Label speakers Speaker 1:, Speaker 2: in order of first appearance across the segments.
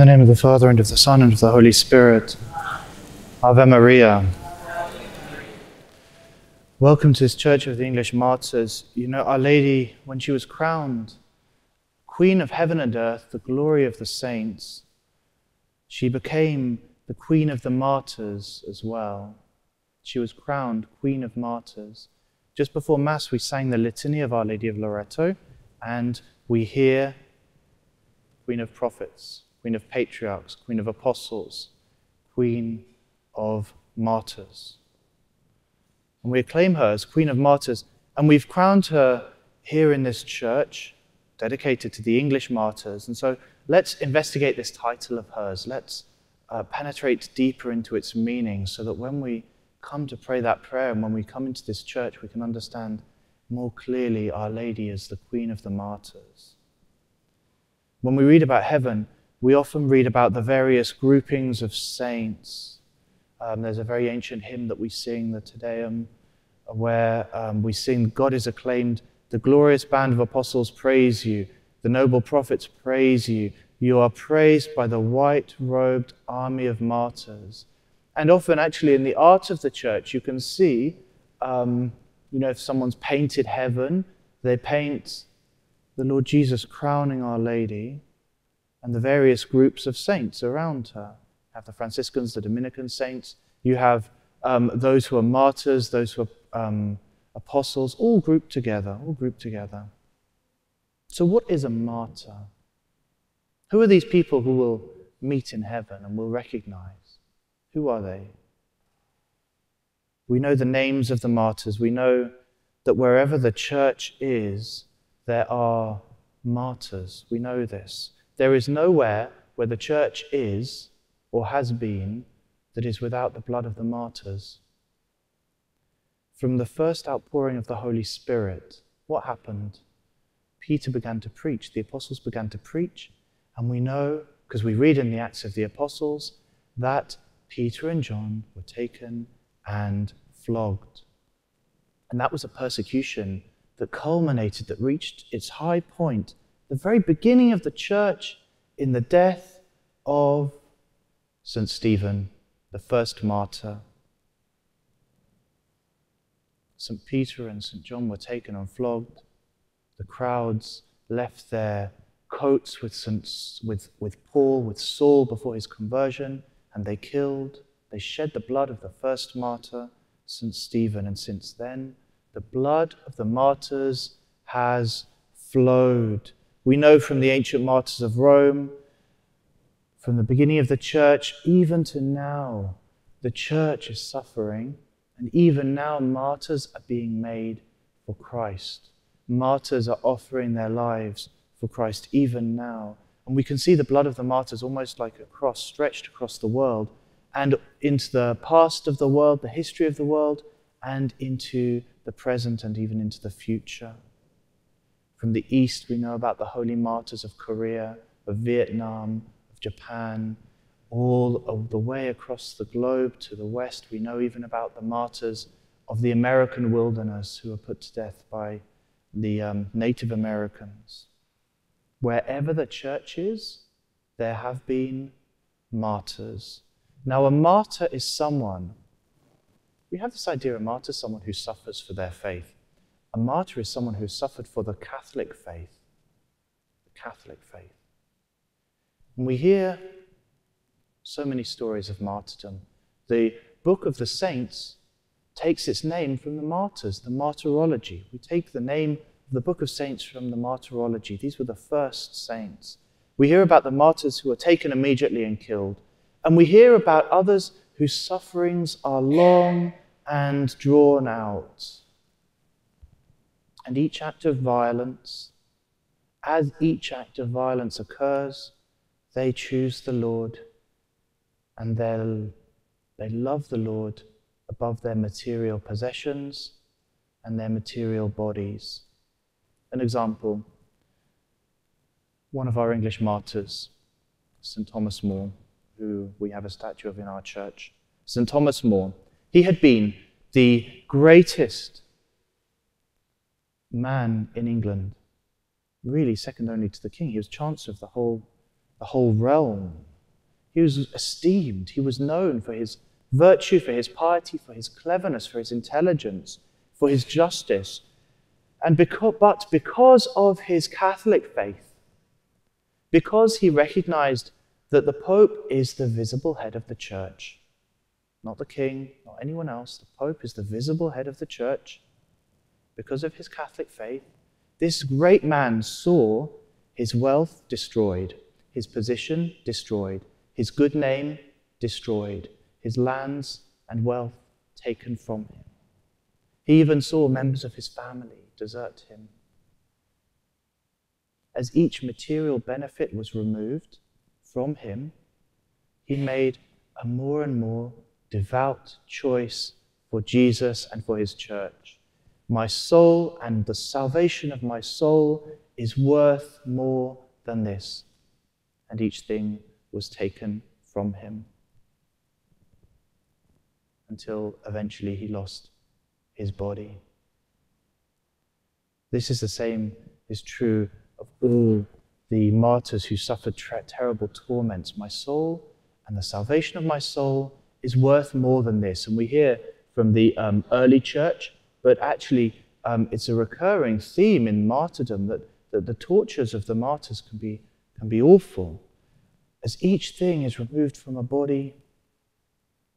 Speaker 1: the name of the Father, and of the Son, and of the Holy Spirit. Ave Maria. Welcome to this Church of the English Martyrs. You know, Our Lady, when she was crowned Queen of heaven and earth, the glory of the saints, she became the Queen of the martyrs as well. She was crowned Queen of Martyrs. Just before Mass, we sang the Litany of Our Lady of Loreto, and we hear Queen of Prophets, Queen of Patriarchs, Queen of Apostles, Queen of Martyrs. And we acclaim her as Queen of Martyrs, and we've crowned her here in this church, dedicated to the English martyrs. And so let's investigate this title of hers. Let's uh, penetrate deeper into its meaning so that when we come to pray that prayer and when we come into this church, we can understand more clearly Our Lady as the Queen of the Martyrs. When we read about heaven, we often read about the various groupings of saints. Um, there's a very ancient hymn that we sing, the Te Deum, where um, we sing, God is acclaimed, the glorious band of apostles praise you, the noble prophets praise you, you are praised by the white robed army of martyrs. And often, actually, in the art of the church, you can see, um, you know, if someone's painted heaven, they paint the Lord Jesus crowning Our Lady and the various groups of saints around her. You have the Franciscans, the Dominican saints, you have um, those who are martyrs, those who are um, apostles, all grouped together, all grouped together. So, what is a martyr? Who are these people who will meet in heaven and will recognize? Who are they? We know the names of the martyrs. We know that wherever the church is, there are martyrs. We know this. There is nowhere where the church is or has been that is without the blood of the martyrs. From the first outpouring of the Holy Spirit, what happened? Peter began to preach, the apostles began to preach, and we know, because we read in the Acts of the Apostles, that Peter and John were taken and flogged. And that was a persecution that culminated, that reached its high point, the very beginning of the church, in the death of St. Stephen, the first martyr. St. Peter and St. John were taken and flogged. The crowds left their coats with, Saint, with, with Paul, with Saul before his conversion, and they killed, they shed the blood of the first martyr, St. Stephen. And since then, the blood of the martyrs has flowed. We know from the ancient martyrs of Rome, from the beginning of the church, even to now, the church is suffering, and even now, martyrs are being made for Christ. Martyrs are offering their lives for Christ even now. And we can see the blood of the martyrs almost like a cross stretched across the world and into the past of the world, the history of the world, and into the present and even into the future. From the east, we know about the holy martyrs of Korea, of Vietnam, of Japan, all of the way across the globe to the west. We know even about the martyrs of the American wilderness who were put to death by the um, Native Americans. Wherever the church is, there have been martyrs. Now, a martyr is someone, we have this idea a martyr someone who suffers for their faith. A martyr is someone who suffered for the Catholic faith. The Catholic faith. And we hear so many stories of martyrdom. The book of the saints takes its name from the martyrs, the martyrology. We take the name of the book of saints from the martyrology. These were the first saints. We hear about the martyrs who are taken immediately and killed, and we hear about others whose sufferings are long and drawn out. And each act of violence, as each act of violence occurs, they choose the Lord and they love the Lord above their material possessions and their material bodies. An example one of our English martyrs, St. Thomas More, who we have a statue of in our church. St. Thomas More, he had been the greatest man in England, really second only to the king. He was chancellor of the whole, the whole realm. He was esteemed. He was known for his virtue, for his piety, for his cleverness, for his intelligence, for his justice. And because, but because of his Catholic faith, because he recognized that the Pope is the visible head of the church, not the king, not anyone else, the Pope is the visible head of the church, because of his Catholic faith, this great man saw his wealth destroyed, his position destroyed, his good name destroyed, his lands and wealth taken from him. He even saw members of his family desert him. As each material benefit was removed from him, he made a more and more devout choice for Jesus and for his church. My soul and the salvation of my soul is worth more than this. And each thing was taken from him until eventually he lost his body. This is the same is true of all the martyrs who suffered tra- terrible torments. My soul and the salvation of my soul is worth more than this. And we hear from the um, early church but actually um, it's a recurring theme in martyrdom that, that the tortures of the martyrs can be, can be awful. As each thing is removed from a body,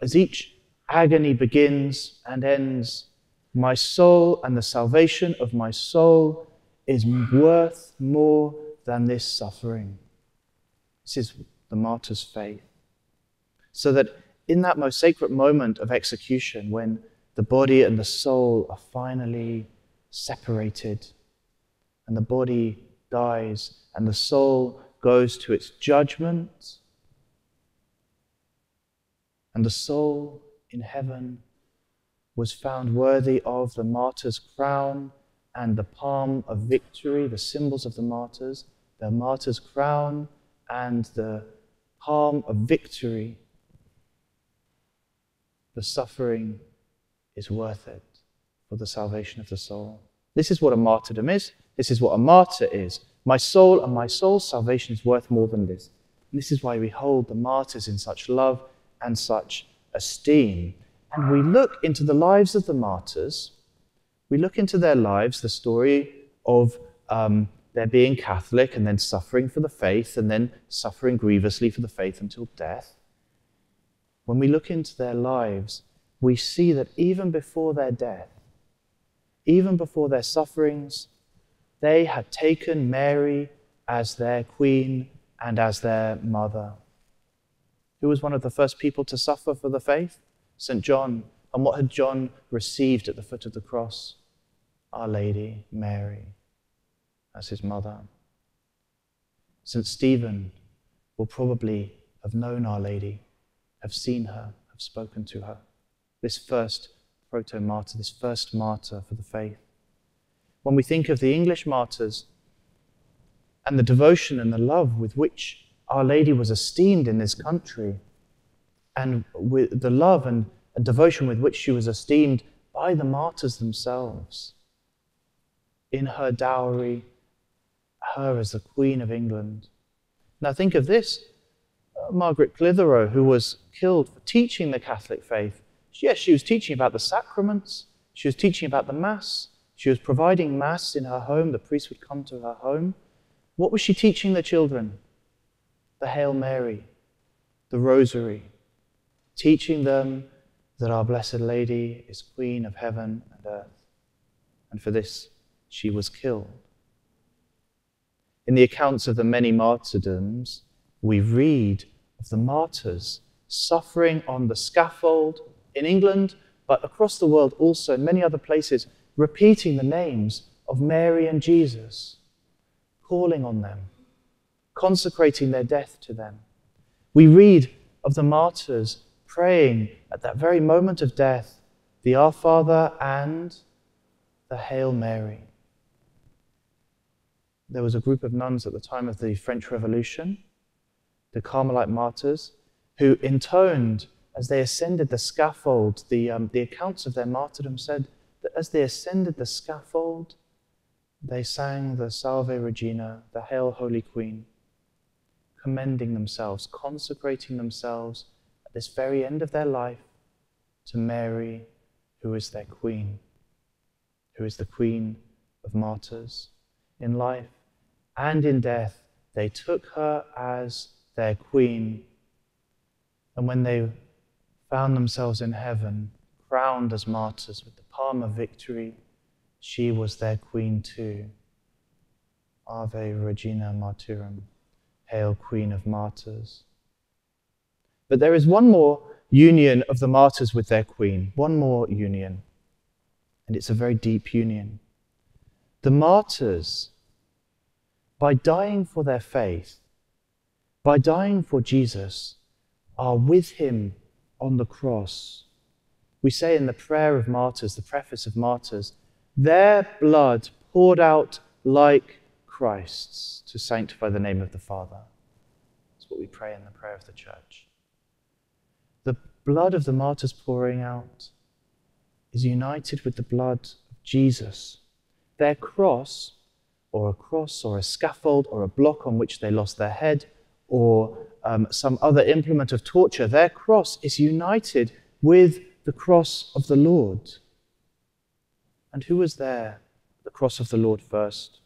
Speaker 1: as each agony begins and ends, my soul and the salvation of my soul is worth more than this suffering. This is the martyr's faith. So that in that most sacred moment of execution, when the body and the soul are finally separated, and the body dies, and the soul goes to its judgment, and the soul in heaven was found worthy of the martyr's crown and the palm of victory, the symbols of the martyrs, the martyr's crown and the palm of victory. The suffering is worth it for the salvation of the soul. This is what a martyrdom is. This is what a martyr is. My soul and my soul's salvation is worth more than this. And this is why we hold the martyrs in such love and such esteem. And we look into the lives of the martyrs. We look into their lives, the story of um, their being Catholic and then suffering for the faith and then suffering grievously for the faith until death. When we look into their lives, we see that even before their death, even before their sufferings, they had taken Mary as their queen and as their mother. Who was one of the first people to suffer for the faith? St. John. And what had John received at the foot of the cross? Our Lady, Mary, as his mother. St. Stephen will probably have known Our Lady, have seen her, have spoken to her this first proto martyr, this first martyr for the faith. When we think of the English martyrs and the devotion and the love with which Our Lady was esteemed in this country, and with the love and, and devotion with which she was esteemed by the martyrs themselves, in her dowry, her as the Queen of England. Now think of this uh, Margaret Clitheroe, who was killed for teaching the Catholic faith Yes, she was teaching about the sacraments, she was teaching about the Mass, she was providing Mass in her home, the priest would come to her home. What was she teaching the children? The Hail Mary, the Rosary, teaching them that our Blessed Lady is Queen of heaven and earth. And for this, she was killed. In the accounts of the many martyrdoms, we read of the martyrs suffering on the scaffold in England, but across the world also, in many other places, repeating the names of Mary and Jesus, calling on them, consecrating their death to them. We read of the martyrs praying at that very moment of death the Our Father and the Hail Mary. There was a group of nuns at the time of the French Revolution, the Carmelite martyrs, who intoned as they ascended the scaffold, the, um, the accounts of their martyrdom said that as they ascended the scaffold, they sang the Salve Regina, the Hail Holy Queen, commending themselves, consecrating themselves at this very end of their life to Mary, who is their queen, who is the queen of martyrs. In life and in death, they took her as their queen. And when they found themselves in heaven, crowned as martyrs with the palm of victory, she was their queen too. Ave Regina Martyrum, Hail Queen of Martyrs. But there is one more union of the martyrs with their queen, one more union, and it's a very deep union. The martyrs, by dying for their faith, by dying for Jesus, are with him on the cross. We say in the prayer of martyrs, the preface of martyrs, their blood poured out like Christ's to sanctify the name of the Father. That's what we pray in the prayer of the church. The blood of the martyrs pouring out is united with the blood of Jesus. Their cross, or a cross, or a scaffold, or a block on which they lost their head, or um, some other implement of torture, their cross is united with the cross of the Lord. And who was there, the cross of the Lord first?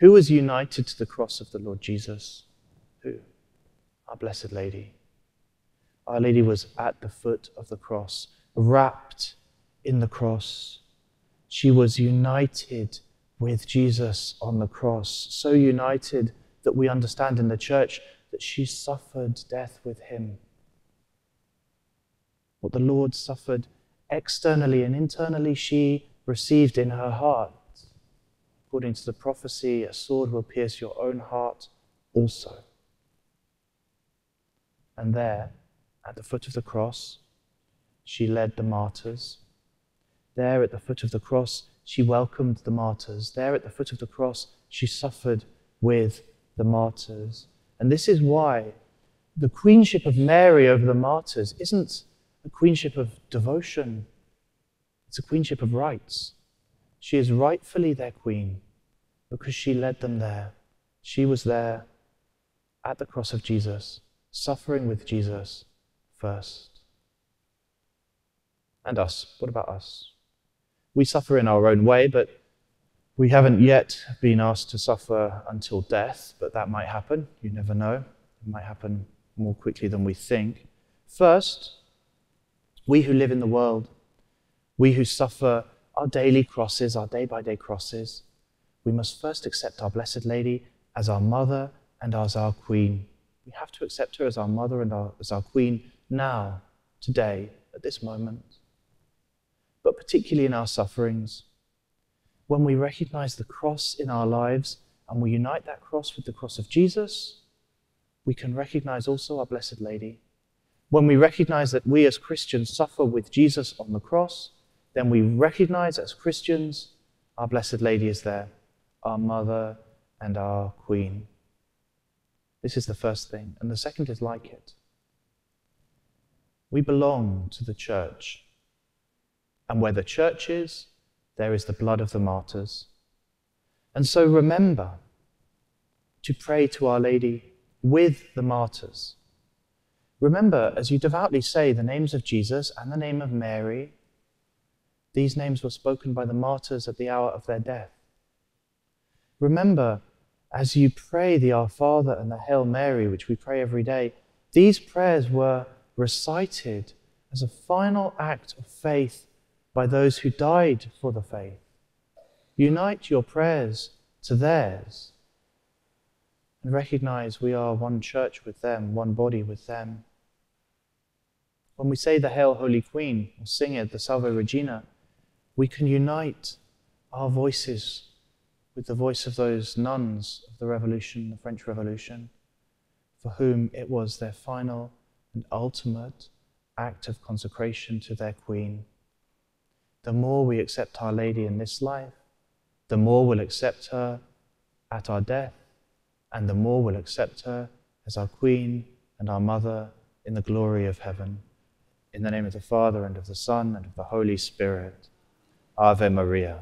Speaker 1: Who was united to the cross of the Lord Jesus? Who? Our Blessed Lady. Our Lady was at the foot of the cross, wrapped in the cross. She was united with Jesus on the cross, so united that we understand in the church that she suffered death with him. What the Lord suffered externally and internally, she received in her heart. According to the prophecy, a sword will pierce your own heart also. And there, at the foot of the cross, she led the martyrs. There, at the foot of the cross, she welcomed the martyrs. There, at the foot of the cross, she suffered with the martyrs. And this is why the queenship of Mary over the martyrs isn't a queenship of devotion, it's a queenship of rights. She is rightfully their queen because she led them there. She was there at the cross of Jesus, suffering with Jesus first. And us. What about us? We suffer in our own way, but we haven't yet been asked to suffer until death, but that might happen. You never know. It might happen more quickly than we think. First, we who live in the world, we who suffer our daily crosses, our day by day crosses, we must first accept our Blessed Lady as our mother and as our queen. We have to accept her as our mother and our, as our queen now, today, at this moment. But particularly in our sufferings, when we recognize the cross in our lives and we unite that cross with the cross of Jesus, we can recognize also our Blessed Lady. When we recognize that we as Christians suffer with Jesus on the cross, then we recognize as Christians our Blessed Lady is there, our Mother and our Queen. This is the first thing. And the second is like it. We belong to the church. And where the church is, there is the blood of the martyrs. And so remember to pray to Our Lady with the martyrs. Remember, as you devoutly say the names of Jesus and the name of Mary, these names were spoken by the martyrs at the hour of their death. Remember, as you pray the Our Father and the Hail Mary, which we pray every day, these prayers were recited as a final act of faith by those who died for the faith. Unite your prayers to theirs and recognize we are one church with them, one body with them. When we say the Hail, Holy Queen, or sing it, the Salve Regina, we can unite our voices with the voice of those nuns of the Revolution, the French Revolution, for whom it was their final and ultimate act of consecration to their Queen the more we accept Our Lady in this life, the more we'll accept her at our death, and the more we'll accept her as our Queen and our Mother in the glory of heaven. In the name of the Father, and of the Son, and of the Holy Spirit. Ave Maria.